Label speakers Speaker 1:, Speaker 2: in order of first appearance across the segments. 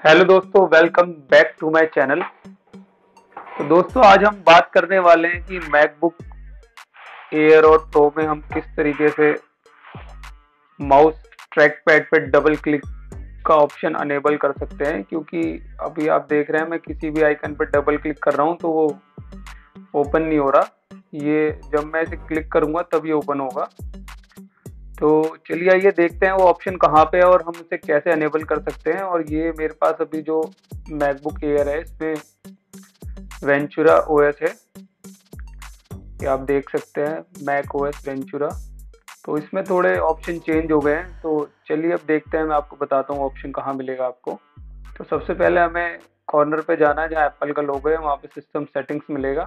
Speaker 1: Hello दोस्तों welcome back to my channel तो दोस्तों, आज हम बात करने वाले हैं कि मैकबुक एयर और प्रो में हम किस तरीके से माउस ट्रैक पैड पर डबल क्लिक का ऑप्शन अनेबल कर सकते हैं, क्योंकि अभी आप देख रहे हैं, मैं किसी भी आइकन पर डबल क्लिक कर रहा हूँ तो वो ओपन नहीं हो रहा। ये जब मैं इसे क्लिक करूँगा तभी ओपन होगा। तो चलिए आइए देखते हैं वो ऑप्शन कहाँ पे है और हम उसे कैसे अनेबल कर सकते हैं। और ये मेरे पास अभी जो मैकबुक एयर है, इसमें वेंचुरा ओएस है। ये आप देख सकते हैं मैक ओएस वेंचुरा तो इसमें थोड़े ऑप्शन चेंज हो गए हैं। तो चलिए अब देखते हैं, मैं आपको बताता हूँ ऑप्शन कहाँ मिलेगा आपको। तो सबसे पहले हमें कॉर्नर पे जाना है, जहाँ एप्पल का लोगो है, वहाँ पे सिस्टम सेटिंग्स मिलेगा।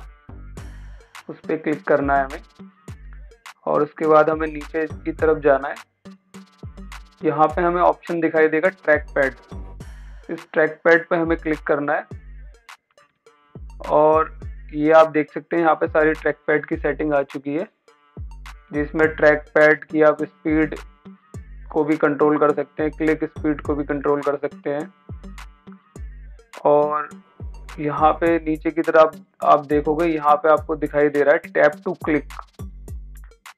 Speaker 1: उस पर क्लिक करना है हमें। और उसके बाद हमें नीचे की तरफ़ जाना है। यहाँ पे हमें ऑप्शन दिखाई देगा ट्रैक पैड इस ट्रैक पैड पे हमें क्लिक करना है। और ये आप देख सकते हैं, यहाँ पे सारी ट्रैक पैड की सेटिंग आ चुकी है। जिसमें ट्रैक पैड की आप स्पीड को भी कंट्रोल कर सकते हैं क्लिक स्पीड को भी कंट्रोल कर सकते हैं। और यहाँ पे नीचे की तरफ़ आप देखोगे, यहाँ पे आपको दिखाई दे रहा है टैप टू क्लिक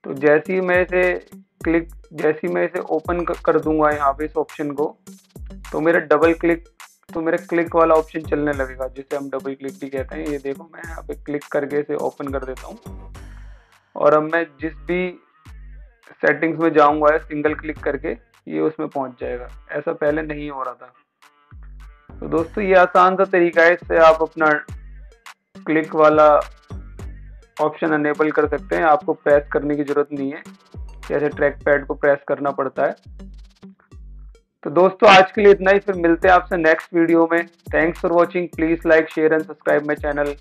Speaker 1: तो जैसे ही मैं इसे क्लिक जैसे ही मैं इसे ओपन कर दूँगा यहाँ पे इस ऑप्शन को तो मेरा डबल क्लिक तो मेरा क्लिक वाला ऑप्शन चलने लगेगा, जिसे हम डबल क्लिक भी कहते हैं। ये देखो, मैं यहाँ पे क्लिक करके इसे ओपन कर देता हूँ। और अब मैं जिस भी सेटिंग्स में जाऊँगा सिंगल क्लिक करके, ये उसमें पहुँच जाएगा। ऐसा पहले नहीं हो रहा था। तो दोस्तों, ये आसान सा तरीका है। इससे आप अपना क्लिक वाला ऑप्शन अनेबल कर सकते हैं। आपको प्रेस करने की ज़रूरत नहीं है। जैसे ट्रैक पैड को प्रेस करना पड़ता है। तो दोस्तों, आज के लिए इतना ही। फिर मिलते हैं आपसे नेक्स्ट वीडियो में। Thanks for watching please like share and subscribe my channel